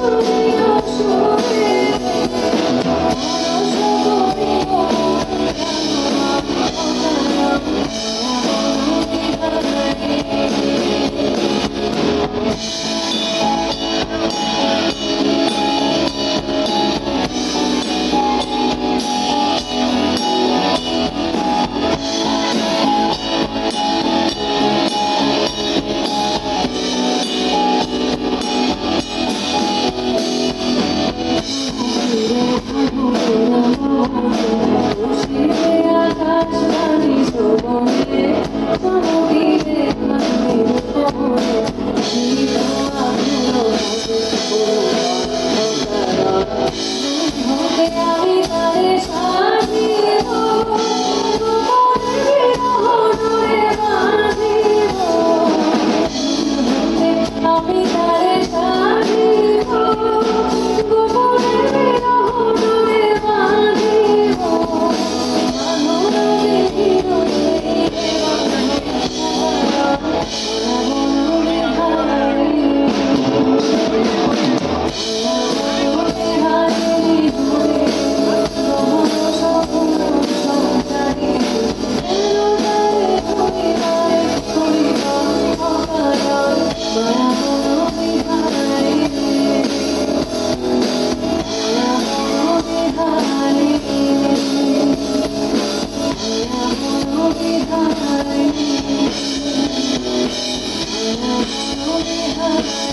Oh. love.